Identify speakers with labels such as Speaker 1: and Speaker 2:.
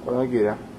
Speaker 1: Cuando quiera.